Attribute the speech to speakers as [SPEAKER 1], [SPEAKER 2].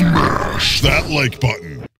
[SPEAKER 1] Smash that like button.